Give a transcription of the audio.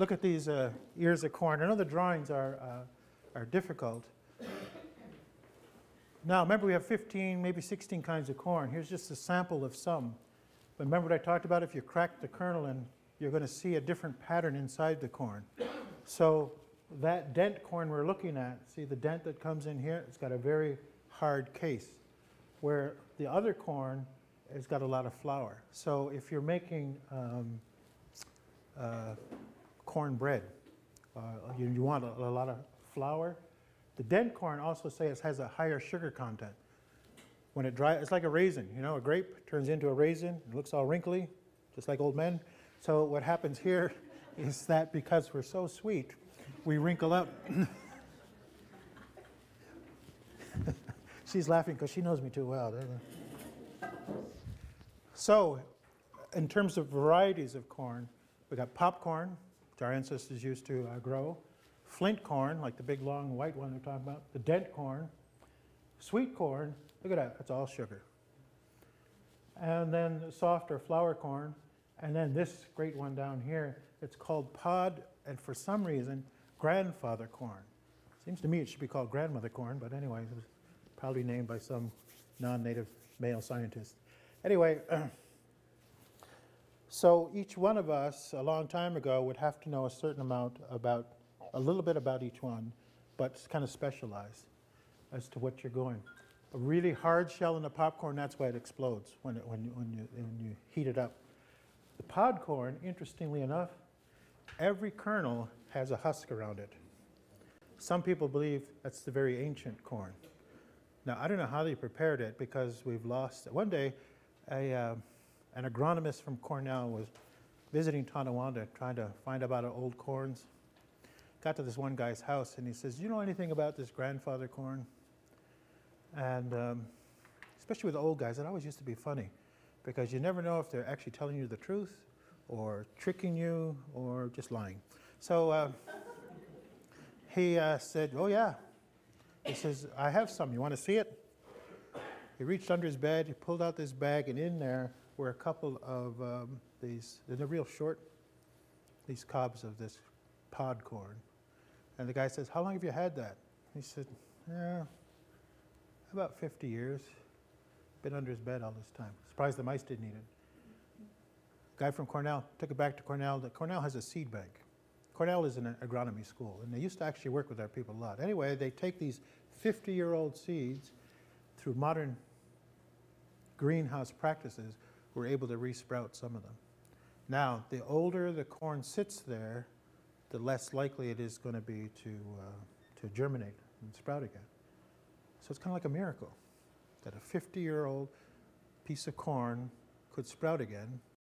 look at these uh, ears of corn. I know the drawings are, uh, are difficult. Now, remember we have 15, maybe 16 kinds of corn. Here's just a sample of some. But remember what I talked about? If you crack the kernel and you're going to see a different pattern inside the corn. So that dent corn we're looking at, see the dent that comes in here? It's got a very hard case. Where the other corn has got a lot of flour. So if you're making um, uh, corn bread, uh, you, you, want a, a, lot of flour. The dent corn also says has a higher sugar content. When it dries, it's like a raisin. You know, a grape turns into a raisin. It looks all wrinkly, just like old men. So what happens here is that because we're so sweet, we wrinkle up. She's laughing because she knows me too well. So, in terms of varieties of corn, we got popcorn, our ancestors used to uh, grow, flint corn, like the big long white one they're talking about, the dent corn, sweet corn, look at that, that's all sugar. And then softer flour corn, and then this great one down here, it's called pod, and for some reason, grandfather corn. Seems to me it should be called grandmother corn, but anyway, it was probably named by some non-native male scientist. Anyway, so each one of us a long time ago would have to know a certain amount about, a little bit about each one, but kind of specialize as to what you're going. A really hard shell in the popcorn, that's why it explodes when, it, when, when, you, when you heat it up. The pod corn, interestingly enough, every kernel has a husk around it. Some people believe that's the very ancient corn. Now, I don't know how they prepared it because we've lost it. One day, a, uh, an agronomist from Cornell was visiting Tonawanda trying to find about old corns. Got to this one guy's house and he says, you know anything about this grandfather corn? And um, especially with old guys, it always used to be funny because you never know if they're actually telling you the truth or tricking you or just lying. So uh, he uh, said, oh yeah. He says, I have some, you want to see it? He reached under his bed, he pulled out this bag, and in there were a couple of um, these, they're real short, these cobs of this pod corn. And the guy says, How long have you had that? He said, Yeah, about 50 years. Been under his bed all this time. Surprised the mice didn't eat it. Guy from Cornell took it back to Cornell. Cornell has a seed bank. Cornell is an agronomy school, and they used to actually work with our people a lot. Anyway, they take these 50 year old seeds through modern greenhouse practices, we're able to resprout some of them. Now, the older the corn sits there, the less likely it is going to be to, uh, to germinate and sprout again. So it's kind of like a miracle that a 50 year old piece of corn could sprout again